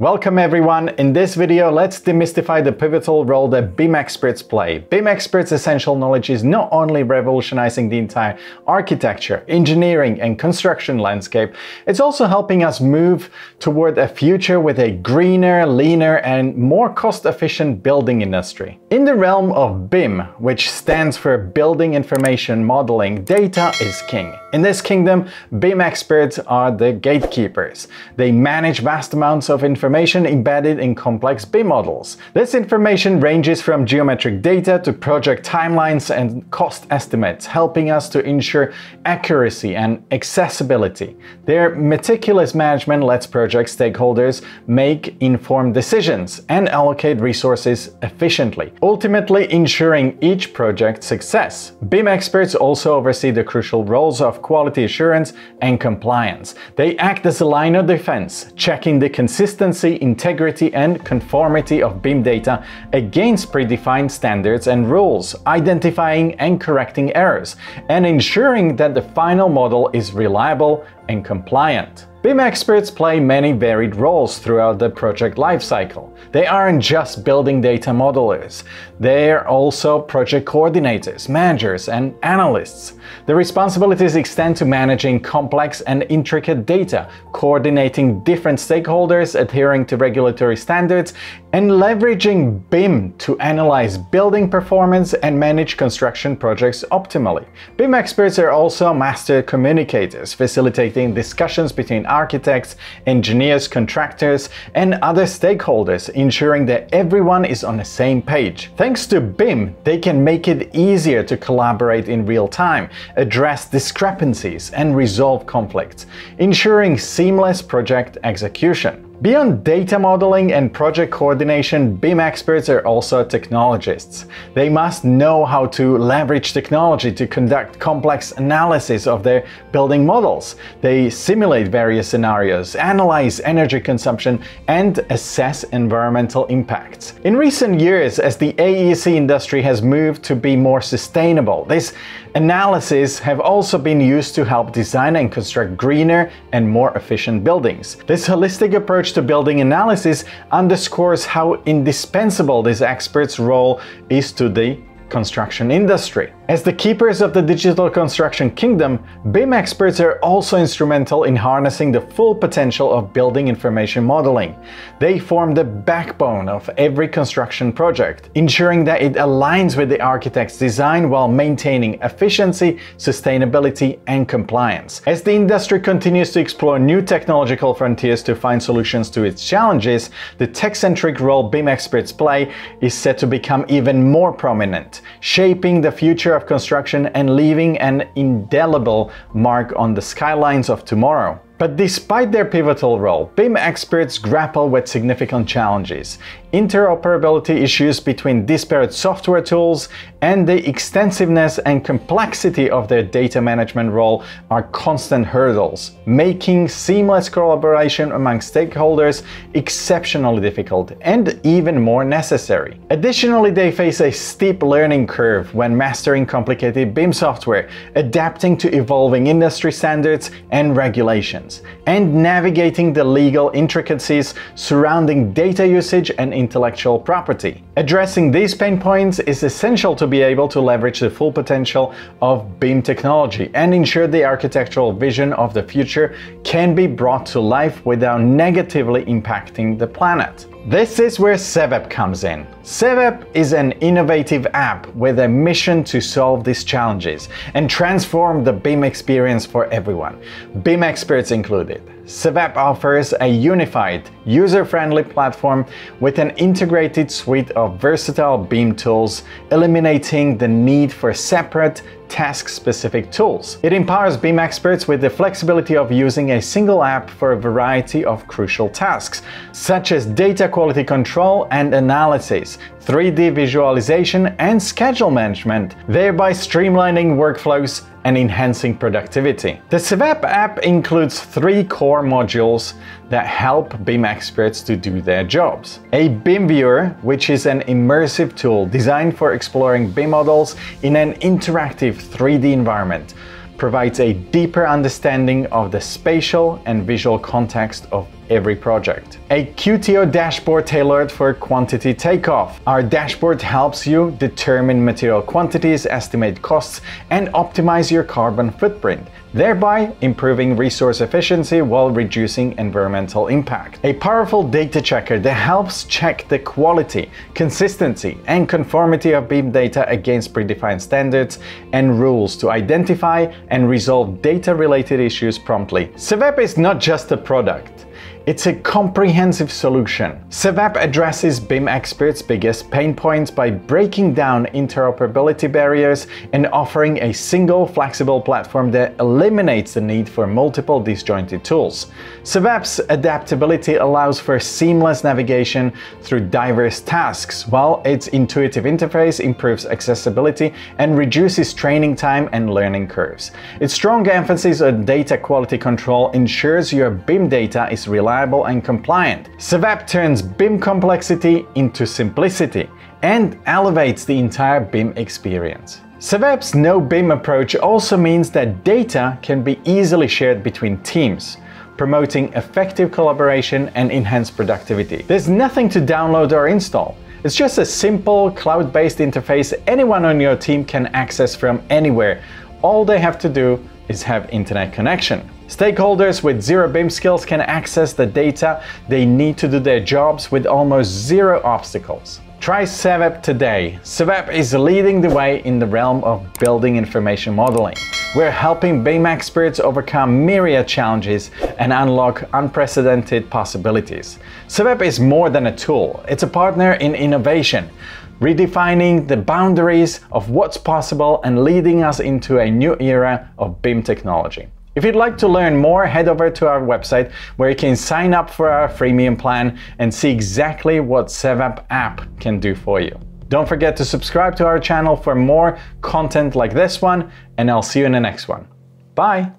Welcome everyone. In this video, let's demystify the pivotal role that BIM experts play. BIM experts' essential knowledge is not only revolutionizing the entire architecture, engineering, and construction landscape, it's also helping us move toward a future with a greener, leaner, and more cost-efficient building industry. In the realm of BIM, which stands for Building Information Modeling, data is king. In this kingdom, BIM experts are the gatekeepers. They manage vast amounts of information information embedded in complex BIM models. This information ranges from geometric data to project timelines and cost estimates, helping us to ensure accuracy and accessibility. Their meticulous management lets project stakeholders make informed decisions and allocate resources efficiently, ultimately ensuring each project's success. BIM experts also oversee the crucial roles of quality assurance and compliance. They act as a line of defense, checking the consistency integrity and conformity of BIM data against predefined standards and rules, identifying and correcting errors, and ensuring that the final model is reliable and compliant. BIM experts play many varied roles throughout the project lifecycle. They aren't just building data modelers, they're also project coordinators, managers, and analysts. The responsibilities extend to managing complex and intricate data, coordinating different stakeholders, adhering to regulatory standards, and leveraging BIM to analyze building performance and manage construction projects optimally. BIM experts are also master communicators, facilitating discussions between architects, engineers, contractors, and other stakeholders, ensuring that everyone is on the same page. Thanks to BIM, they can make it easier to collaborate in real time, address discrepancies, and resolve conflicts, ensuring seamless project execution. Beyond data modeling and project coordination, BIM experts are also technologists. They must know how to leverage technology to conduct complex analysis of their building models. They simulate various scenarios, analyze energy consumption, and assess environmental impacts. In recent years, as the AEC industry has moved to be more sustainable, this analysis have also been used to help design and construct greener and more efficient buildings. This holistic approach approach to building analysis underscores how indispensable this expert's role is to the construction industry. As the keepers of the digital construction kingdom, BIM experts are also instrumental in harnessing the full potential of building information modeling. They form the backbone of every construction project, ensuring that it aligns with the architect's design while maintaining efficiency, sustainability, and compliance. As the industry continues to explore new technological frontiers to find solutions to its challenges, the tech-centric role BIM experts play is set to become even more prominent, shaping the future of construction and leaving an indelible mark on the skylines of tomorrow. But despite their pivotal role, BIM experts grapple with significant challenges. Interoperability issues between disparate software tools and the extensiveness and complexity of their data management role are constant hurdles, making seamless collaboration among stakeholders exceptionally difficult and even more necessary. Additionally, they face a steep learning curve when mastering complicated BIM software, adapting to evolving industry standards and regulations and navigating the legal intricacies surrounding data usage and intellectual property. Addressing these pain points is essential to be able to leverage the full potential of BIM technology and ensure the architectural vision of the future can be brought to life without negatively impacting the planet. This is where SeveUp comes in. SeveUp is an innovative app with a mission to solve these challenges and transform the BIM experience for everyone, BIM experts included. SeveUp offers a unified, user-friendly platform with an integrated suite of versatile BIM tools, eliminating the need for separate, task-specific tools. It empowers BIM experts with the flexibility of using a single app for a variety of crucial tasks, such as data quality control and analysis, 3D visualization and schedule management, thereby streamlining workflows and enhancing productivity. The SeveUp app includes three core modules that help BIM experts to do their jobs. A BIM Viewer, which is an immersive tool designed for exploring BIM models in an interactive 3D environment. provides a deeper understanding of the spatial and visual context of every project. A QTO dashboard tailored for quantity takeoff. Our dashboard helps you determine material quantities, estimate costs, and optimize your carbon footprint, thereby improving resource efficiency while reducing environmental impact. A powerful data checker that helps check the quality, consistency, and conformity of BIM data against predefined standards and rules to identify and resolve data-related issues promptly. SeveUp is not just a product. It's a comprehensive solution. SeveUp addresses BIM experts' biggest pain points by breaking down interoperability barriers and offering a single flexible platform that eliminates the need for multiple disjointed tools. SeveUp's adaptability allows for seamless navigation through diverse tasks, while its intuitive interface improves accessibility and reduces training time and learning curves. Its strong emphasis on data quality control ensures your BIM data is reliable reliable and compliant. SeveUp turns BIM complexity into simplicity and elevates the entire BIM experience. SeveUp's no BIM approach also means that data can be easily shared between teams, promoting effective collaboration and enhanced productivity. There's nothing to download or install. It's just a simple cloud-based interface anyone on your team can access from anywhere. All they have to do is have internet connection. Stakeholders with zero BIM skills can access the data they need to do their jobs with almost zero obstacles. Try SeveUp today. SeveUp is leading the way in the realm of building information modeling. We're helping BIM experts overcome myriad challenges and unlock unprecedented possibilities. SeveUp is more than a tool, it's a partner in innovation, redefining the boundaries of what's possible and leading us into a new era of BIM technology. If you'd like to learn more, head over to our website where you can sign up for our freemium plan and see exactly what SeveUp app can do for you. Don't forget to subscribe to our channel for more content like this one, and I'll see you in the next one. Bye!